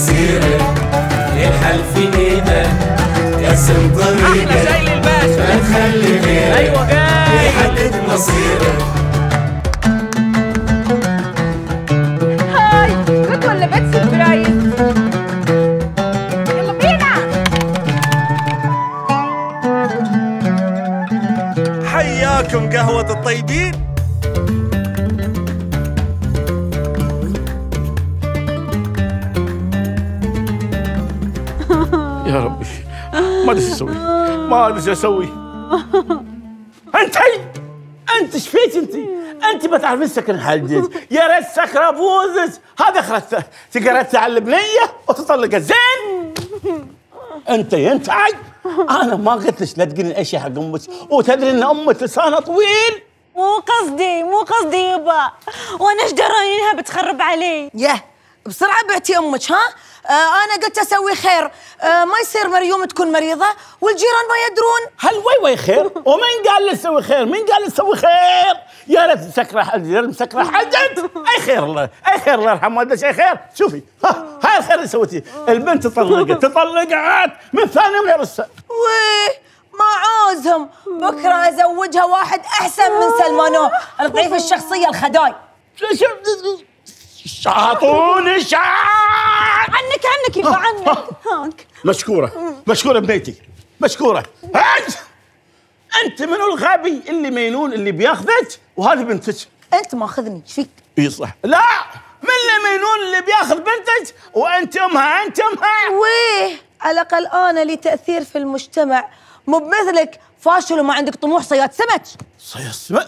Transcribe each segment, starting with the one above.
مسيرك الحل في إيدك قسم طريقك أحلى شاي للباشا ما تخلي غيرك. أيوه جاي. يحدد مصيرك. هاي جود ولا بيت سربرايز يلا بينا. حياكم قهوة الطيبين. ما أدري إيش أسوي. أنت أنت إيش فيك أنت؟ أنت ما تعرفين سكن حدث يا ريت سكرة بوزز هذا اخرت سكرتها على البنيه وتطلق. زين. أنت أنت أنا ما قلت لك لا تقولين أي شيء حق أمك. وتدري إن أمك لسانها طويل. مو قصدي مو قصدي يبا وأنا إيش دراني إنها بتخرب علي؟ يه بسرعة بعتي أمك ها؟ آه أنا قلت أسوي خير. آه ما يصير مريوم تكون مريضة والجيران ما يدرون. هل وي وي خير؟ ومين قال لي تسوي خير؟ مين قال لي تسوي خير؟ يا ريت مسكره مسكره حدد أي خير الله أي خير الله يرحمه والدك اي خير؟ شوفي ها هاي الخير اللي سويتيه. البنت تطلقت تطلقت من ثاني يوم لبسها ويه ما عوزهم بكرة أزوجها واحد أحسن من سلمانو. الضعيف الشخصية الخداي. اعطوني شعر عنك عنك يبا عنك. هاك مشكورة. مشكورة بنيتي مشكورة. هاي. أنت من الغبي اللي مينون اللي بياخذك؟ وهذه بنتك. أنت ماخذني إيش فيك؟ إي صح. لا! من اللي مينون اللي بياخذ بنتك؟ وأنت أمها. أنت أمها. ويه! على الأقل أنا لي تأثير في المجتمع. مو بمثلك. فاشل وما عندك طموح. صياد سمك. سيسمع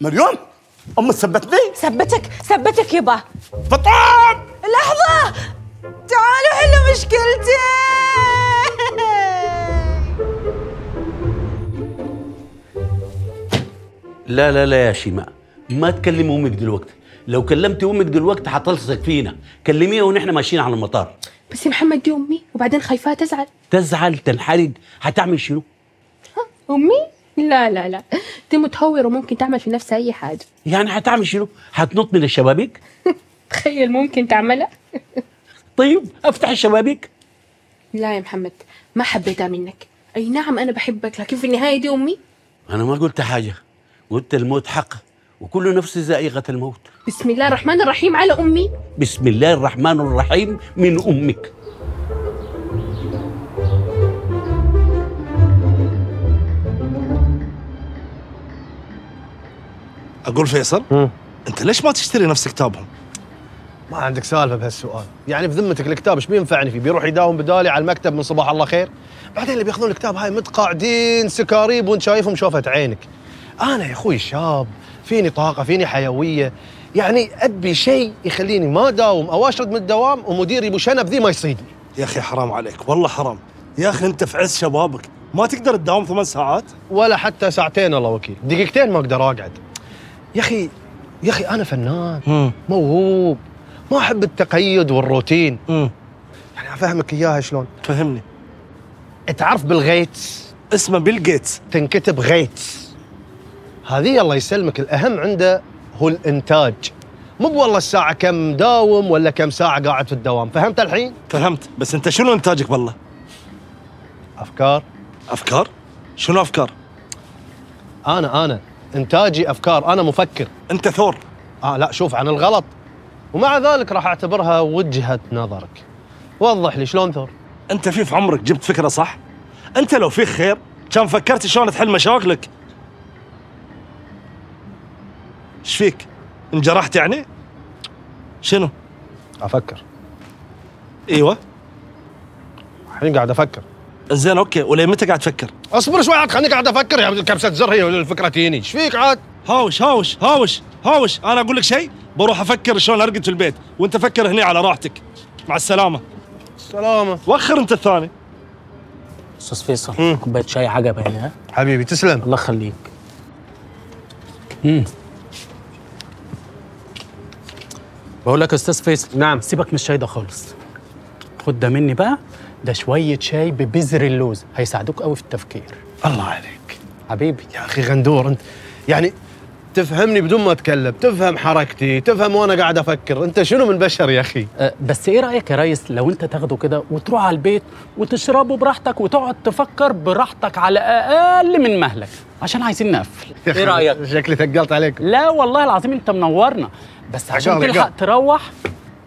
مريم أمك ثبتني؟ ثبتك. ثبتك يبا. فطام لحظة! تعالوا حلوا مشكلتي. لا لا لا يا شيماء. ما تكلمي أمك دلوقتي. لو كلمتي أمك دلوقتي حتلصق فينا. كلميها ونحن ماشيين على المطار. بس يا محمد دي أمي وبعدين خايفاها تزعل. تزعل تنحرج. هتعمل شنو؟ أمي؟ لا لا لا. دي متهورة وممكن تعمل في نفسها أي حاجة. يعني هتعمل شنو؟ هتنط من الشبابيك؟ تخيل ممكن تعملها. طيب أفتح الشبابيك لا يا محمد ما حبيتها منك. أي نعم أنا بحبك لكن في النهاية دي أمي. أنا ما قلت حاجة. قلت الموت حق وكل نفس ذائقه الموت. بسم الله الرحمن الرحيم على أمي. بسم الله الرحمن الرحيم من أمك. أقول فيصل أنت ليش ما تشتري نفس كتابهم؟ ما عندك سالفة بهالسؤال. يعني بذمتك الكتاب إيش بينفعني فيه؟ بيروح يداوم بدالي على المكتب من صباح الله خير. بعدين اللي بياخذون الكتاب هاي متقاعدين سكاريب وانت شايفهم شوفة عينك. أنا يا أخوي شاب فيني طاقة فيني حيوية. يعني أبي شيء يخليني ما اداوم أو أشرد من الدوام ومديري أبو شنب ذي ما يصيدني. يا أخي حرام عليك والله حرام. يا أخي أنت في عز شبابك. ما تقدر تداوم ثمان ساعات؟ ولا حتى ساعتين الله وكيل. دقيقتين ما أقدر أقعد. يا أخي يا أخي أنا فنان موهوب. ما أحب التقيد والروتين. امم يعني أفهمك إياها شلون. فهمني. تعرف بيل غيتس اسمه بيل جيتس. تنكتب غيتس. هذه الله يسلمك الأهم عنده هو الإنتاج. مو والله الساعة كم داوم ولا كم ساعة قاعد في الدوام. فهمت الحين؟ فهمت. بس أنت شنو إنتاجك بالله؟ أفكار. أفكار؟ شنو أفكار؟ أنا أنا. إنتاجي أفكار. أنا مفكر. أنت ثور. آه لا شوف عن الغلط. ومع ذلك راح أعتبرها وجهة نظرك وضح لي شلون ثور أنت في في عمرك جبت فكرة صح؟ أنت لو فيك خير كان فكرت شلون تحل مشاكلك إيش فيك؟ انجرحت يعني؟ شنو؟ أفكر إيوه الحين قاعد أفكر زين أوكي وليه متى قاعد تفكر؟ أصبر شوي عاد خليني قاعد أفكر يا كبسة زر هي الفكرة تجيني إيش فيك عاد هاوش هاوش هاوش هاوش. أنا أقول لك شيء؟ بروح أفكر شلون أرقد في البيت. وأنت فكر هنا على راحتك. مع السلامة. سلامه وخر أنت الثاني. أستاذ فيصل كوباية شاي عجبه يعني ها حبيبي تسلم. الله يخليك. امم بقول لك يا أستاذ فيصل نعم. سيبك من الشاي ده خالص. خد ده مني بقى. ده شوية شاي ببذر اللوز. هيساعدوك قوي في التفكير. الله عليك. حبيبي. يا أخي غندور أنت يعني تفهمني بدون ما أتكلم تفهم حركتي تفهم وأنا قاعد أفكر. أنت شنو من بشر يا أخي؟ أه، بس إيه رأيك يا ريس لو أنت تاخده كده وتروح على البيت وتشربه براحتك وتقعد تفكر براحتك على أقل من مهلك عشان عايزين نقفل. إيه رأيك؟ شكلي ثقلت عليك. لا والله العظيم أنت منورنا. بس عشان تلحق. تروح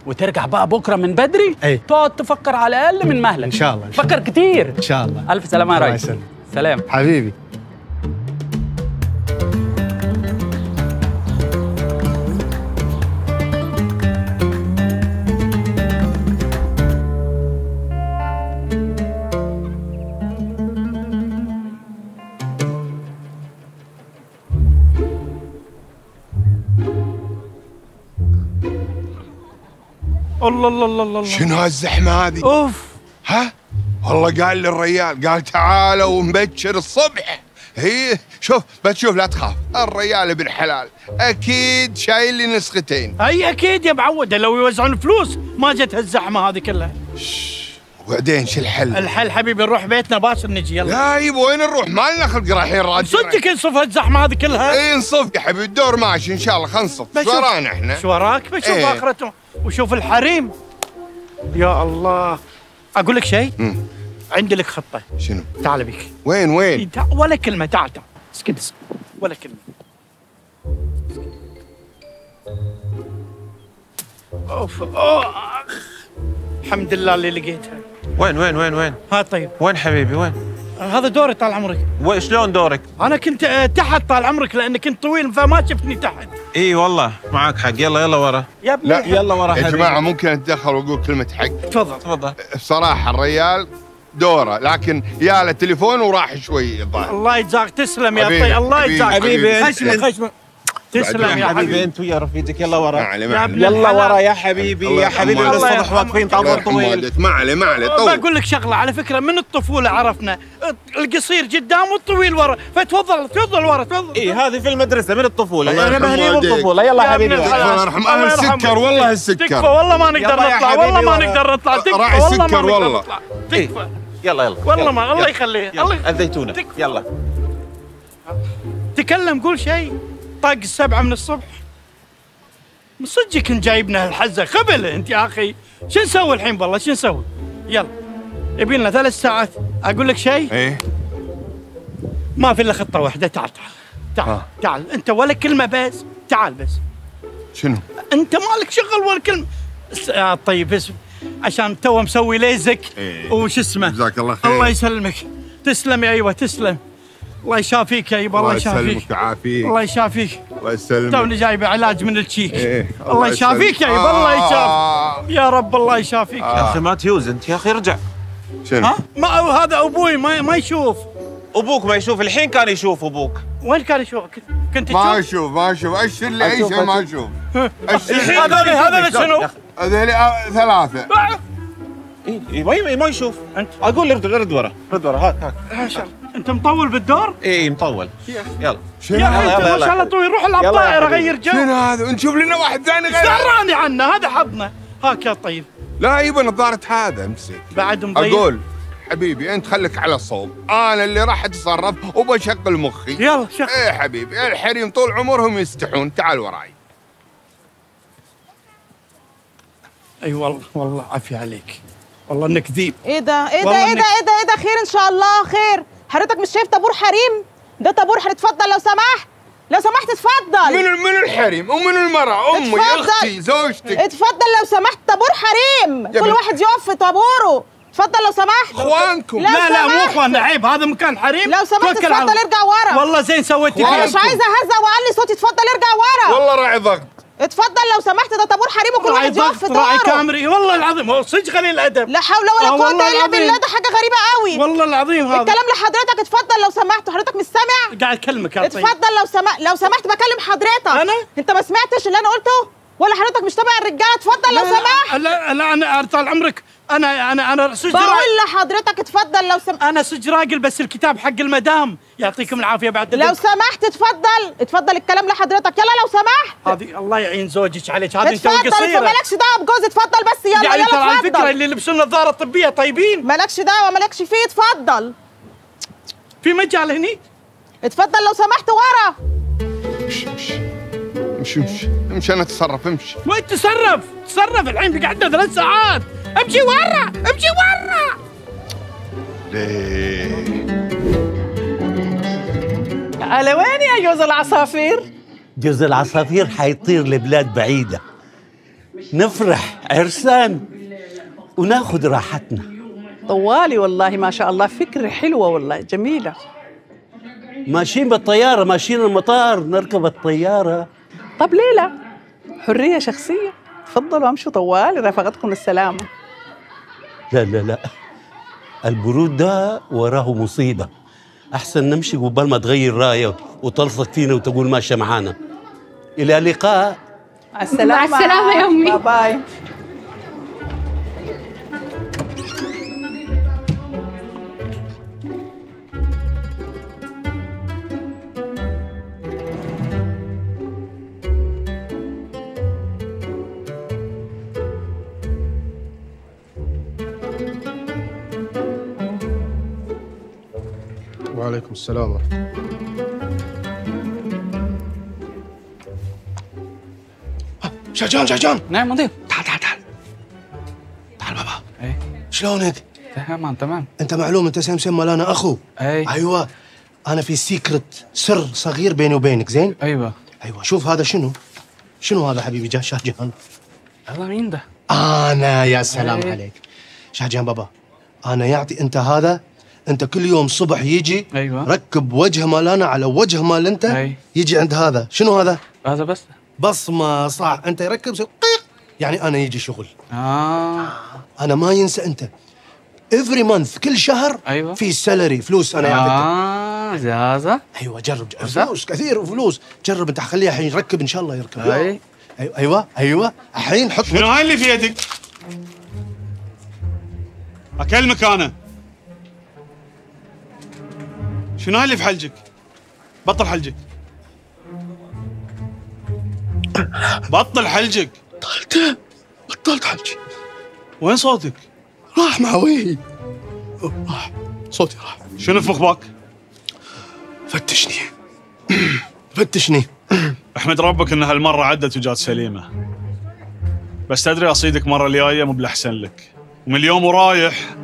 وترجع بقى بكرة من بدري أي. تقعد تفكر على أقل من مهلك. إن شاء الله، إن شاء فكر كتير. إن شاء الله. ألف سلامة يا الله ريس. سلام. حبيبي. الله الله الله الله شنو هالزحمه هذه؟ اوف ها؟ والله قال لي الريال قال تعالوا ونبشر الصبح هي شوف بتشوف لا تخاف الريال ابن حلال أكيد شايل لي نسختين اي أكيد يا معوده لو يوزعون فلوس ما جت هالزحمه هذه كلها وبعدين شو الحل؟ الحل حبيبي نروح بيتنا باكر نجي يلا لا يبا وين نروح؟ ما لنا خلق رايحين راجعين صدق انصف هالزحمه هذه كلها إي نصف يا حبيبي الدور ماشي إن شاء الله خلينا نصف بشوف- ورانا إحنا شو وراك بشوف إيه. آخرته وشوف الحريم يا الله أقول لك شيء. عندي لك خطة شنو؟ تعال بيك وين وين؟ ولا كلمة تعال تعال اسكت اسكت. ولا كلمة أوف أوه. الحمد لله اللي لقيتها وين وين وين وين؟ ها طيب. وين حبيبي؟ وين؟ هذا دوري طال عمرك. وين شلون دورك؟ أنا كنت آه، تحت طال عمرك لانك كنت طويل فما شفتني تحت. إي والله معك حق. يلا يلا ورا. يا ابني. لا يلا ورا يا جماعة ممكن أتدخل وأقول كلمة حق؟ تفضل. تفضل. بصراحة الريال دوره لكن يا له تليفون وراح شوي الظاهر الله يجزاك. تسلم يا طيب الله حبيبي، يجزاك. حبيبي. خشمك خشمك. تسلم يا حبيبي انت ويا رفيقك يلا ورا يلا. ورا يا حبيبي يا حبيبي. الصبح واقفين طابور طويل. ما عليه ما عليه طول بقول لك شغلة على فكرة من الطفولة عرفنا القصير قدام والطويل ورا فتفضل تفضل ورا تفضل اي هذه في المدرسة من الطفولة الله يعني والديك. الطفولة يلا يا حبيبي الله. يرحم يرحمه. السكر، والله السكر. تكفى والله ما نقدر نطلع والله ما. نقدر نطلع تكفى راعي والله ما السكر نقدر والله. نطلع إيه. تكفى يلا يلا والله. ما الله. يخليه. الله الزيتونه تكفى. يلا تكلم قول شيء طاق السبعة من الصبح. من صدق كنت جايبنا هالحزة. خبل أنت يا أخي. شو نسوي الحين والله شو نسوي؟ يلا. يبي لنا ثلاث ساعات. أقول لك شيء؟ إيه. ما في إلا خطة واحدة. تعال تعال. تعال ها. تعال. أنت ولا كلمة بس. تعال بس. شنو؟ أنت مالك شغل ولا كلمة؟ آه طيب اسم عشان تو مسوي ليزك. إيه. وش اسمه؟ جزاك الله خير. الله يسلمك. تسلم يا أيوه تسلم. الله يشافيك يا أيوه الله يشافيك يسلمك ويعافيك. الله يشافيك. الله يسلمك. توني جايب علاج من الشيك. إيه، الله يشافيك يا. أيوه الله يشافيك آه. يا رب الله يشافيك. يا أخي ما تيوز أنت يا أخي ارجع. شنو؟ ها؟ ما هذا أبوي ما, ما يشوف. أبوك ما يشوف الحين كان يشوف أبوك. وين كان يشوف؟ كنت ما تشوف؟ أشوف ما أشوف. اشر لي اي أشوف، شيء ما. أشوف. هذول هذول شنو؟ هذول آه، ثلاثة. إيه، إيه، ما ما يشوف. أنت؟ أقول ارد ارد ورا رد ورا ما شاء الله. انت مطول بالدور؟ اي مطول. يلا. يا شنو يلا، انت ما يلا. شاء الله طويل. روح العب يلا يا طائره حبيبي. غير جو. شنو هذا؟ نشوف لنا واحد ثاني إيش غير. دراني عنه؟ هذا حظنا. هاك يا طيب. لا يبا نظارة هذا امسك. بعد مضيع. أقول حبيبي أنت خليك على الصوب. أنا اللي راح أتصرف وبشغل مخي. يلا شغل. إيه حبيبي الحريم طول عمرهم يستحون. تعال وراي. أي والله والله عافية عليك. والله إنك ذيب. إيه ده إيه ده إنك- إيه ده إيه ده خير إن شاء الله خير. حضرتك مش شايف طابور حريم؟ ده طابور حريم. اتفضل لو سمحت. لو سمحت اتفضل. من من الحريم ومن المرأة. أمي اتفضل. أختي زوجتك. اتفضل لو سمحت. طابور حريم. كل. واحد يقف في طابوره. اتفضل لو سمحت. إخوانكم. لا. لا لا مو سمحت. إخوان عيب هذا مكان حريم. لو سمحت اتفضل. ارجع ورا. والله زين سويتي والله أنا فيها مش عايزة اهزق واعلي صوتي. اتفضل ارجع ورا. والله راعي ضغط. اتفضل لو سمحت ده طابور حريم وكل واحد يقف في ضغط راعي كامري. والله العظيم هو صدق قليل الأدب. لا حول ولا قوة إلا. بالله ده حاجة غريبة قوي. والله العظيم هذا. الكلام لحضرتك اتفضل لو سمحت. حضرتك مش سامع؟ قاعد أكلمك يا طيب. اتفضل لو سمحت لو سمحت بكلم حضرتك. أنا؟ أنت ما سمعتش اللي أنا قلته؟ ولا حضرتك مش تابع الرجالة؟ اتفضل لو سمحت. لا لا أنا طال عمرك أنا أنا أنا سجراء بقول لحضرتك اتفضل لو سمحت أنا سجراجل بس الكتاب حق المدام. يعطيكم العافية بعد لو. سمحت اتفضل. اتفضل الكلام لحضرتك. يلا لو سمحت. هذه الله يعين زوجك عليك. هذه أنت اتفضل انت قصيره مالكش دعوة بجوز. اتفضل بس. يلا يعني ترى يلا على فكرة اتفضل اللي يلبسون نظارة طبية طيبين. مالكش دعوة مالكش فيه. اتفضل. في مجال هني؟ اتفضل لو سمحت. ورا. امشي امشي. امشي أنا أتصرف امشي. وين تصرف تصرف الحين قعدنا ثلاث ساعات. امشي ورا امشي ورا. ليه؟ على وين يا جوز العصافير؟ جوز العصافير حيطير لبلاد بعيدة. نفرح عرسان وناخد راحتنا. طوالي والله ما شاء الله فكرة حلوة والله جميلة. ماشيين بالطيارة ماشيين المطار نركب الطيارة. طب ليه لا؟ حرية شخصية. تفضلوا امشوا طوالي رافقتكم السلامة. لا لا لا. البرود ده وراه مصيبة. أحسن نمشي قبل ما تغير راية وتلصق فينا وتقول ماشية معانا. إلى اللقاء. مع السلامة. مع السلامة يا أمي. باي وعليكم السلام ورحمة شجان شجان نعم مضيف تعال تعال تعال. تعال بابا. إيه. شلونك؟ تمام تمام. أنت معلوم أنت سمسم مال أنا أخو. اي أيوه. أنا في سيكرت سر صغير بيني وبينك زين؟ أيوه. أيوه. شوف هذا شنو؟ شنو هذا حبيبي جا شاهجان؟ الله مين ده؟ أنا يا سلام أي. عليك. شاهجان بابا أنا يعطي أنت هذا انت كل يوم صبح يجي أيوه. ركب وجه مال أنا على وجه مال انت أي. يجي عند هذا. شنو هذا؟ هذا بس. بصمة صح. انت يركب قيق. يعني أنا يجي شغل. آه. أنا ما ينسى أنت. every month كل شهر أيوه. في salary فلوس. أنا آه زازة أيوه جرب؟ فلوس كثير فلوس. جرب أنت خليه الحين يركب إن شاء الله يركب. أي. أيوه. أيوه أيوه. الحين حط شنو هاي اللي في يدك؟ أكلمك أنا. شنو هاي اللي في حلجك؟ بطل حلجك. بطل حلجك. بطلت. بطلت حجي وين صوتك؟ راح مع وجهي راح. صوتي راح. شنو في مخباك؟ فتشني. فتشني. أحمد ربك إن هالمرة عدت وجات سليمة. بس تدري أصيدك مرة الجاية مو بالاحسن لك. ومن اليوم ورايح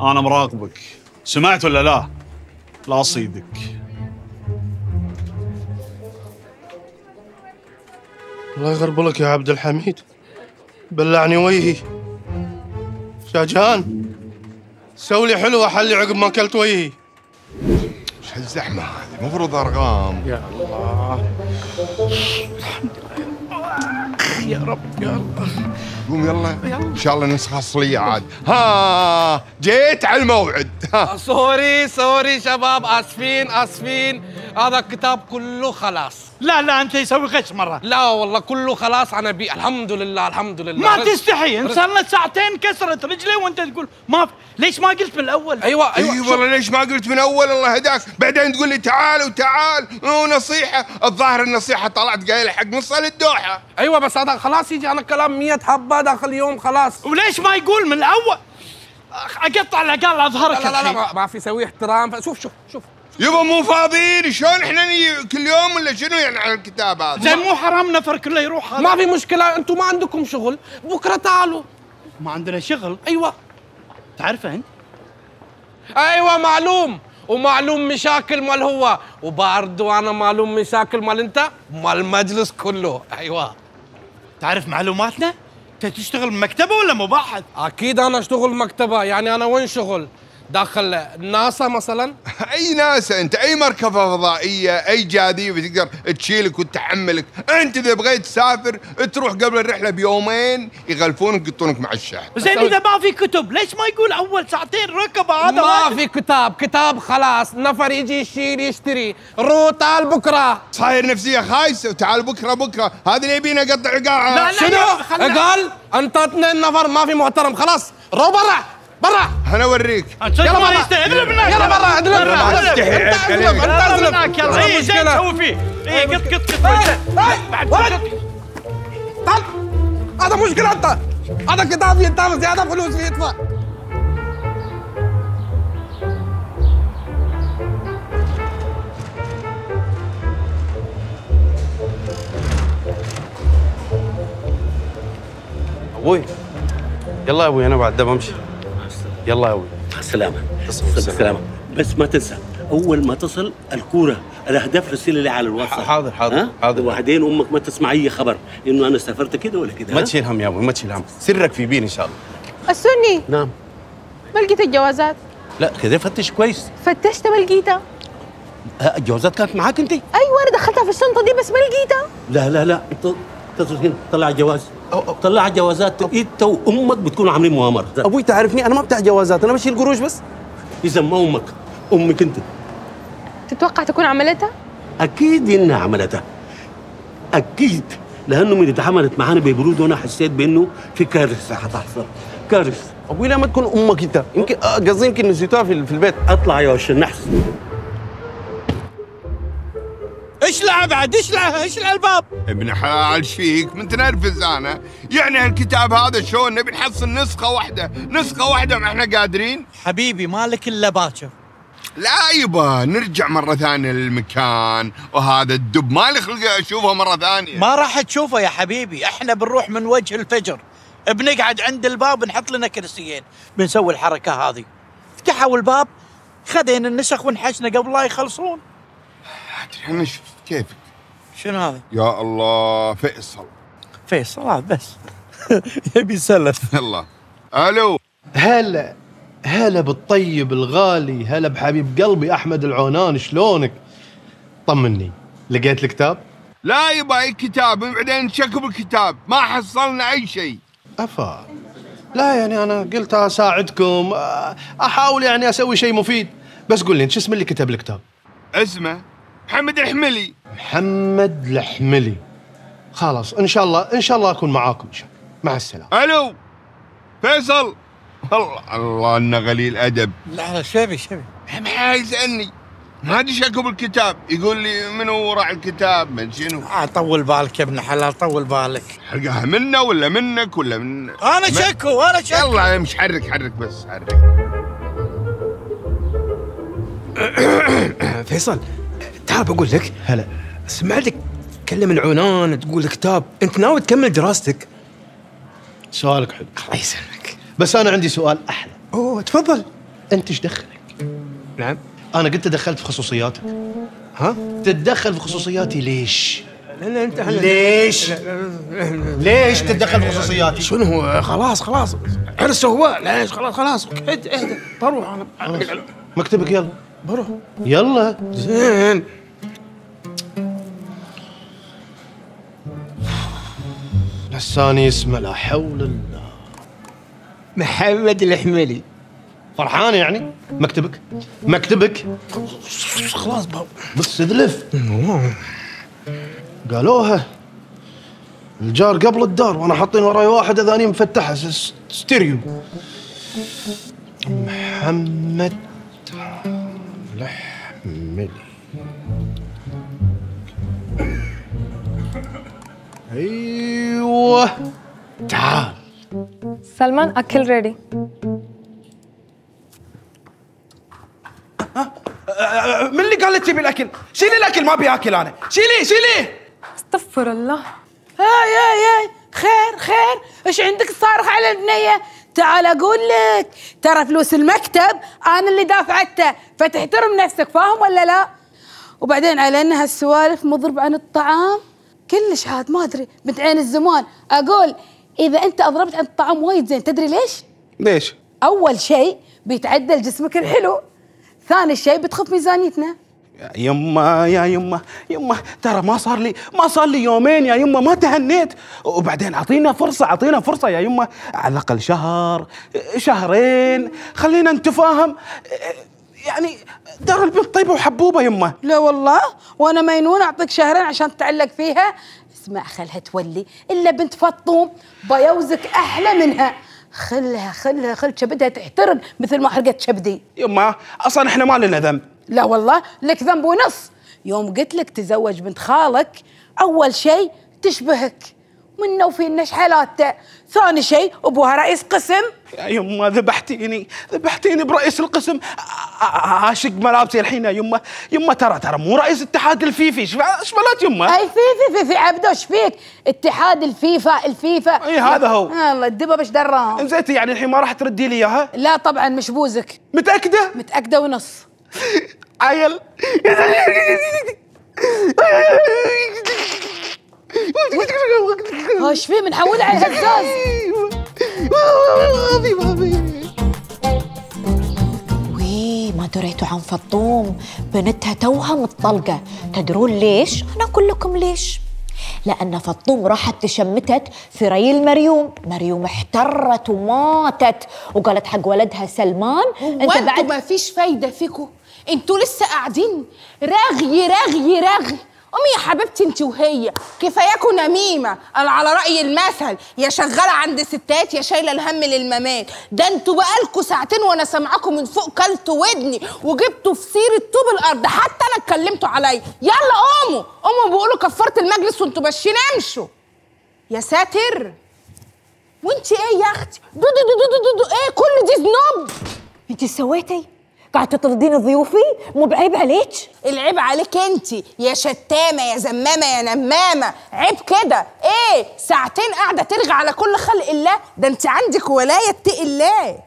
أنا مراقبك. سمعت ولا لا؟ لا أصيدك. الله يغربلك يا عبد الحميد. بلعني وجهي شاجان سوي لي حلوة حلي عقب ما أكلت وجهي إيش هالزحمة هذه؟ المفروض أرقام. يا الله. يا رب يا الله. قوم يلا؟ إن شاء الله نسخه اصليه عاد. ها جيت على الموعد. sorry sorry شباب آسفين آسفين. هذا الكتاب كله خلاص. لا لا أنت يسوي غش مرة. لا والله كله خلاص. أنا بي الحمد لله الحمد لله. ما تستحي. رزق. صار لنا ساعتين كسرت رجلي وأنت تقول ما في ليش ما قلت من الأول؟ أيوه اي أيوه والله ليش ما قلت من اول الله هداك بعدين تقول لي تعال وتعال. ونصيحه الظاهر النصيحة طلعت قايلة حق نص الدوحة. أيوه بس هذا خلاص يجي أنا كلام 100 حبة داخل يوم خلاص. وليش ما يقول من الأول؟ أقطع العقال أظهرك لا لا لا. ما- ما في سوي احترام. شوف شوف شوف. يبا مو فاضيين شلون إحنا نجي كل يوم ولا شنو يعني على الكتاب هذا؟ زين مو حرام نفر كله يروح هذا؟ ما في مشكلة أنتم ما عندكم شغل بكرة تعالوا. ما عندنا شغل؟ أيوه. تعرفه أنت؟ أيوه معلوم. ومعلوم مشاكل مال هو. وبرضو أنا معلوم مشاكل مال أنت؟ مال المجلس كله. أيوه. تعرف معلوماتنا؟ أنت تشتغل بمكتبه ولا مباحث؟ أكيد أنا أشتغل مكتبة. يعني أنا وين شغل؟ داخل ناسا مثلا؟ أي ناسا أنت أي مركبة فضائية أي جاذبه تقدر تشيلك وتحملك. أنت إذا بغيت تسافر تروح قبل الرحلة بيومين يغلفونك يحطونك مع الشحن زين إذا ما في كتب ليش ما يقول أول ساعتين ركب هذا ما في كتاب. كتاب خلاص نفر يجي يشيل يشتري. رو تعال بكرة. صاير نفسية خايسة وتعال بكرة بكرة. هذا اللي يبينا قطع لا، شنو؟ قال أنت اثنين نفر ما في محترم. خلاص رو برا. برا. أنا أوريك. يلا برا. اذلب منك يلا برا اذلب أنت اذلب. أنت اذلب منك يلا اي زين مشكلة. تسوي فيه؟ اي قط قط قط. بعد. تعال هذا مشكلة أنت. هذا كتاب ينتهي زيادة فلوس يدفع أبوي. يلا يا أبوي أنا بعد ده بمشي. يلا يا أبوي السلامة. السلامة. بس ما تنسى أول ما تصل الكورة الأهداف رسل لي على الواتساب حاضر حاضر حاضر. وبعدين أمك ما تسمع أي خبر إنه أنا سافرت كده ولا كده ما ها؟ تشيل هم يا أبوي ما تشيل هم. سرك في بين إن شاء الله. السني. نعم. ما لقيت الجوازات. لا كده فتش كويس. فتشت ما لقيتها. ها، الجوازات كانت معاك أنت؟ أيوه أنا دخلتها في الشنطة دي بس ما لقيتها. لا لا لا انت تصل هنا طلع الجواز. طلع الجوازات انت وامك بتكونوا عاملين مؤامرة. أبوي تعرفني أنا ما بتاع جوازات أنا بشيل قروش بس. إذا ما أمك أمك أنت. تتوقع تكون عملتها؟ أكيد إنها عملتها. أكيد. لأنه من اتعاملت معانا ببرود وأنا حسيت بإنه في كارثة حتحصل. كارثة. أبوي لا ما تكون أمك أنت. يمكن آه، قصدي يمكن نسيتوها في, في البيت. أطلع يا وش النحس. اشلع بعد؟ اشلع اشلع الباب؟ ابن حلال إيش فيك من تنرفز أنا. يعني هالكتاب هذا شلون نبي نحصل نسخة واحدة؟ نسخة واحدة ما إحنا قادرين. حبيبي مالك إلا باكر. لا يبا نرجع مرة ثانية للمكان. وهذا الدب ما لي خلق أشوفه مرة ثانية. ما راح تشوفه يا حبيبي. إحنا بنروح من وجه الفجر. بنقعد عند الباب نحط لنا كرسيين. بنسوي الحركة هذه. فتحوا الباب خذينا النسخ ونحشنا قبل لا يخلصون. أنا شفت. كيفك؟ شنو هذا؟ يا الله فيصل. فيصل هذا بس. يبي يسلف. يلا. ألو. هلا هلا بالطيب الغالي هلا بحبيب قلبي أحمد العونان شلونك؟ طمني. لقيت الكتاب؟ لا يبا أي كتاب؟ بعدين نشكب الكتاب ما حصلنا أي شيء. أفا. لا يعني أنا قلت أساعدكم. آه، أحاول يعني أسوي شيء مفيد. بس قول لي انت شو اسم اللي كتب الكتاب؟ اسمه؟ محمد الحملي. محمد الحملي. خلاص إن شاء الله إن شاء الله أكون معاكم إن شاء الله. مع السلامة. ألو فيصل. الله الله إنه قليل ادب لا لا شبي شبي. ما يسالني ما ادري شكو بالكتاب؟ يقول لي منو وراء الكتاب؟ من شنو. آه طول بالك يا ابن حلال طول بالك. حلقها منا ولا منك ولا من أنا شكو أنا شكو. يلا مش حرك حرك بس حرك. فيصل تعال بقول لك؟ هلا. سمعتك تكلم العنان تقول كتاب. أنت ناوي تكمل دراستك؟ سؤالك حلو. الله يسلمك. بس أنا عندي سؤال أحلى. أوه تفضل. أنت إيش دخلك؟ نعم. أنا قلت تدخلت في خصوصياتك. ها؟ تتدخل في خصوصياتي ليش؟ لأن انت ليش؟ ليش تتدخل في خصوصياتي؟ شنو هو؟ خلاص خلاص. عرس هو ليش خلاص خلاص اهدى اهدى. بروح أنا. مكتبك يلا. بروح. يلا. زين. لساني يسمع لا حول الله. محمد الحملي. فرحان يعني؟ مكتبك؟ مكتبك؟ خلاص بس ادلف. قالوها الجار قبل الدار وأنا حاطين وراي واحدة ثانية مفتحه ستيريو. محمد الحملي. أيوه. تعال. سلمان أكل ready من اللي قال لك تجيب الأكل؟ شيلي الأكل ما أبي أكل أنا، شيلي شيلي. استغفر الله. هاي هاي هاي. خير خير. إيش عندك صارخ على البنية؟ تعال أقول لك. ترى فلوس المكتب أنا اللي دافعته. فتحترم نفسك فاهم ولا لا؟ وبعدين على ان هالسوالف مضرب عن الطعام. كلش عاد ما أدري بنت عين الزمان. أقول إذا أنت أضربت عن الطعام وايد زين تدري ليش؟ ليش؟ أول شيء بيتعدل جسمك الحلو ثاني شيء بتخف ميزانيتنا. يا يما يا يما يما ترى ما صار لي ما صار لي يومين يا يما ما تهنيت. وبعدين أعطينا فرصة أعطينا فرصة يا يما على الأقل شهر شهرين خلينا نتفاهم. يعني دار البنت طيبة وحبوبة يما. لا والله وأنا مينون أعطيك شهرين عشان تتعلق فيها. اسمع خلها تولي. إلا بنت فطوم بيوزك أحلى منها. خلها خلها خل كبدها تحترق مثل ما حرقت كبدي. يما أصلا إحنا ما لنا ذنب. لا والله لك ذنب ونص. يوم قلت لك تزوج بنت خالك أول شيء تشبهك. منه وفيناش حالات ثاني شيء ابوها رئيس قسم. يا يما ذبحتيني ذبحتيني برئيس القسم. عاشق ملابسي الحين يا يما. يما ترى ترى مو رئيس اتحاد الفيفي إيش بلاتر يما؟ أي فيفي فيفي عبده إيش فيك؟ اتحاد الفيفا الفيفا. إي هذا هو. الله الدبه باش درام انزيتي يعني الحين ما راح تردي لي إياها؟ لا طبعا مش بوزك. متأكدة؟ متأكدة ونص. عيل. إيش فيه بنحولها على الهزاز. وي ما دريتوا عن فطوم. بنتها توها متطلقة. تدرون ليش؟ أنا أقول لكم ليش. لأن فطوم راحت تشمتت في ريل مريوم. مريوم احترت وماتت. وقالت حق ولدها سلمان أنت بعد ما فيش فايدة فيكم أنتوا لسه قاعدين. رغي رغي رغي قومي يا حبيبتي انت وهي. كفاياكوا نميمة. أنا على رأي المثل يا شغالة عند ستات يا شايلة الهم للممات. ده أنتوا بقالكوا ساعتين وأنا سامعاكم من فوق كلتوا ودني وجبتوا في سيرة طوب الأرض. حتى أنا اتكلمتوا عليا. يلا قوموا. قوموا بيقولوا كفرت المجلس وانتوا ماشيين امشوا. يا ساتر. وانت إيه يا أختي؟ دو دو دو دو دو, دو. إيه كل دي ذنوب. انت سويتي؟ قاعدة تطردين ضيوفي؟ مو بعيب عليك؟ العيب عليك انت يا شتامة يا زمامة يا نمامة. عيب كده. إيه ساعتين قاعدة ترغي على كل خلق الله؟ ده انت عندك ولاية اتقي الله؟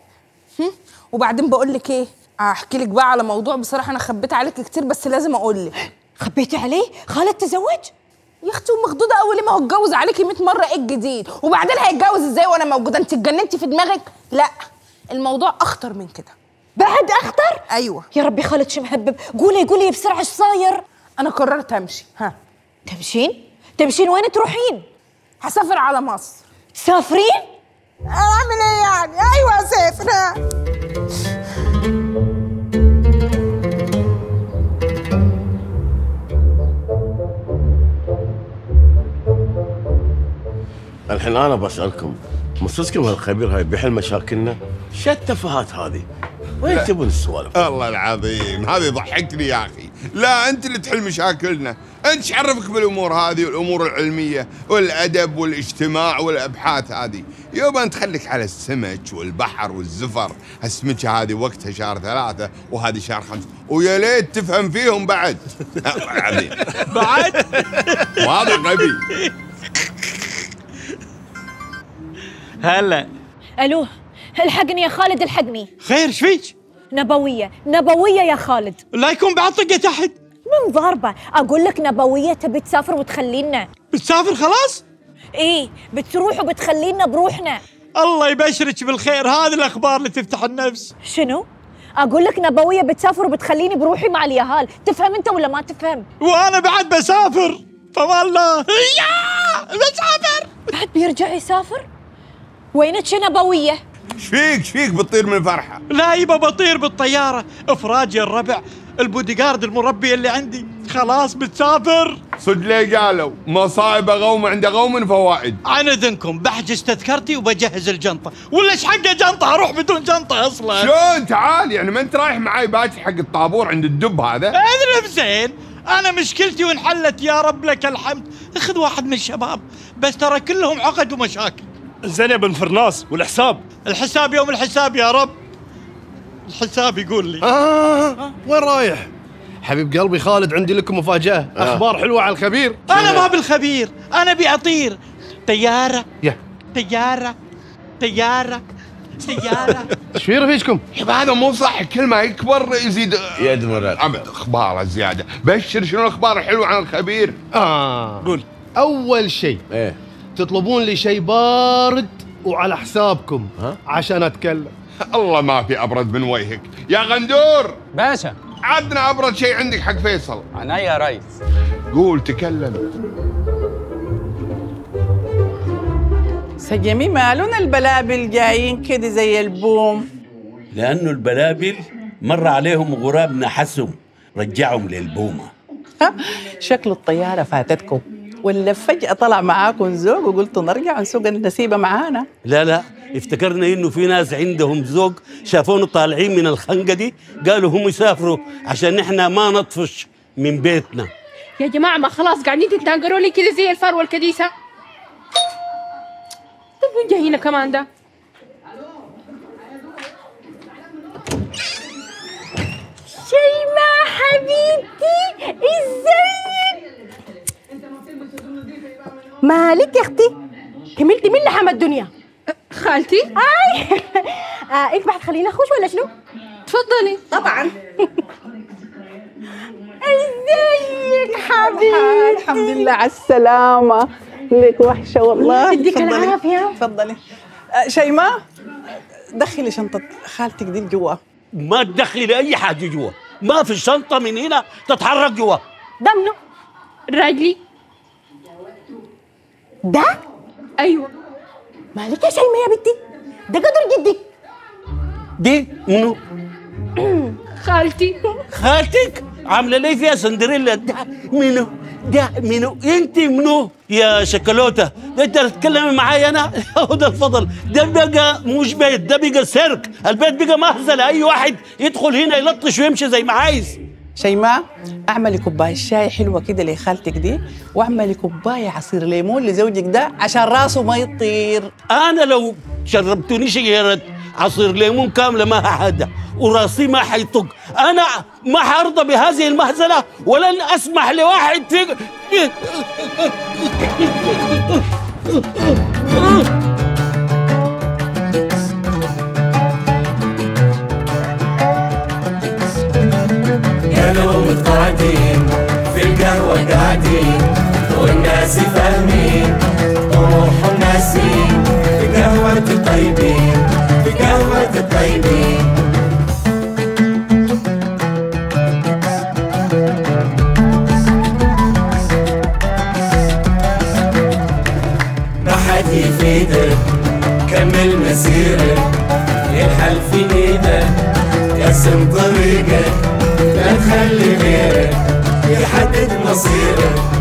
وبعدين بقول لك إيه؟ احكي لك بقى على موضوع بصراحة أنا خبيت عليك كتير بس لازم أقول لك خبيتي عليه؟ خالد تزوج؟ يا أختي ومخدوده قوي ليه ما هو اتجوز عليكي 100 مرة إيه الجديد؟ وبعدين هيتجوز إزاي وأنا موجودة؟ انت اتجننتي في دماغك؟ لا الموضوع أخطر من كده. بعد أخطر؟ أيوه. يا ربي خالد شو مهبب قولي قولي بسرعة إيش صاير؟ أنا قررت أمشي ها. تمشين؟ تمشين وين تروحين؟ هسافر على مصر. تسافرين أعمل إيه يعني؟ أيوه أسافر ها. الحين أنا بسألكم مصصكم هالخبير هاي بيحل مشاكلنا شو التفاهات هذه؟ وين تبون السوالف؟ الله العظيم هذا يضحكني يا أخي. لا أنت اللي تحل مشاكلنا. أنت إيش عرفك بالأمور هذه والأمور العلمية والأدب والاجتماع والأبحاث هذه. يبا انت خليك على السمك والبحر والزفر السمكه هذه وقتها شهر ثلاثة وهذه شهر خمسة ويا ليت تفهم فيهم بعد. بعد؟ واضح غبي. هلا. ألو. الحقني يا خالد الحقني. خير إيش فيك؟ نبوية نبوية يا خالد. لا يكون بعد طقة تحت من ضاربة. أقول لك نبوية تبي تسافر وتخلينا. بتسافر خلاص؟ إيه بتروح وبتخلينا بروحنا. الله يبشرك بالخير. هذه الأخبار اللي تفتح النفس. شنو؟ أقول لك نبوية بتسافر وبتخليني بروحي مع اليهال. تفهم أنت ولا ما تفهم؟ وأنا بعد بسافر. فوالله. يا! بسافر! بعد بيرجع يسافر؟ وينك يا نبوية؟ إيش فيك إيش فيك بتطير من الفرحة. لا يبا بطير بالطيارة. إفراج يا الربع. البوديجارد المربي اللي عندي. خلاص بتسافر. صدق ليه قالوا؟ مصايب غوم عند غوم فوائد. عن إذنكم بحجز تذكرتي وبجهز الجنطة. ولا إيش حقه جنطة؟ أروح بدون جنطة أصلا. شلون؟ تعال يعني ما أنت رايح معاي باجي حق الطابور عند الدب هذا. اذرب زين أنا مشكلتي وانحلت يا رب لك الحمد. خذ واحد من الشباب. بس ترى كلهم عقد ومشاكل. زين يا بن فرناس والحساب. الحساب يوم الحساب يا رب. الحساب يقول لي. آه وين رايح؟ حبيب قلبي خالد عندي لكم مفاجأة. آه. أخبار حلوة على الخبير. أنا ما بالخبير. أنا بأطير. طيارة. يا. طيارة. طيارة. طيارة. إيش في رفيجكم؟ هذا مو صح. كل ما يكبر يزيد. يد مرات عم- أخبار زيادة. بشر شنو الأخبار الحلوة عن الخبير؟ آه. قول. أول شيء. إيه. تطلبون لي شيء بارد وعلى حسابكم ها؟ عشان أتكلم. الله ما في أبرد من وجهك. يا غندور! باشا. عدنا أبرد شيء عندك حق فيصل. أنا يا ريس. قول تكلم. سجمي مالون البلابل جايين كده زي البوم. لأنه البلابل مر عليهم غراب نحسهم رجعهم للبومة. شكل الطيارة فاتتكم. ولا فجأة طلع معاكم زوج وقلتوا نرجع نسوق النسيبة معانا. لا لا افتكرنا إنه في ناس عندهم ذوق شافونا طالعين من الخنقة دي قالوا هم يسافروا عشان إحنا ما نطفش من بيتنا. يا جماعة ما خلاص قاعدين تتناقروا لي كده زي الفروه الكديسه مين جاي هنا كمان ده؟ شيماء حبيبتي ازيك مالك يا أختي؟ كملتي مين لحم الدنيا؟ خالتي؟ آي. آه إيش بعد خلينا اخش ولا شنو؟ تفضلي. طبعا. إزيك حبيبتي. الحمد لله على السلامة. لك وحشة والله. يديك تفضلي. العافية. تفضلي. آه، شيماء دخلي شنطة خالتك دي جوا ما تدخلي اي حاجة جوا. ما في الشنطه من هنا تتحرك جوا. منو راجلي. ده? أيوه. مالك يا شيماء يا بنتي؟ ده قدر جدي دي منو؟ خالتي. خالتك؟ عاملة لي فيها سندريلا. ده منو؟ ده منو؟ أنت منو يا شكلوتة؟ ده انت تتكلمي معايا أنا؟ ده الفضل. ده بقى مش بيت ده بقى سيرك. البيت بقى مهزلة. أي واحد يدخل هنا يلطش ويمشي زي ما عايز. شيماء أعملي كوباية شاي حلوة كده لخالتك دي وأعملي كوباية عصير ليمون لزوجك ده عشان راسه ما يطير. أنا لو شربتوني شجره عصير ليمون كاملة ما هحدى وراسي ما حيطق. أنا ما حارضى بهذه المهزلة ولن أسمح لواحد في قاعدين والناس فاهمين. طموحهم ناسين في قهوة الطيبين في قهوة الطيبين. ما حد يفيدك كمل مسيرك الحل في إيدك قسم طريقك يحدد مصيره.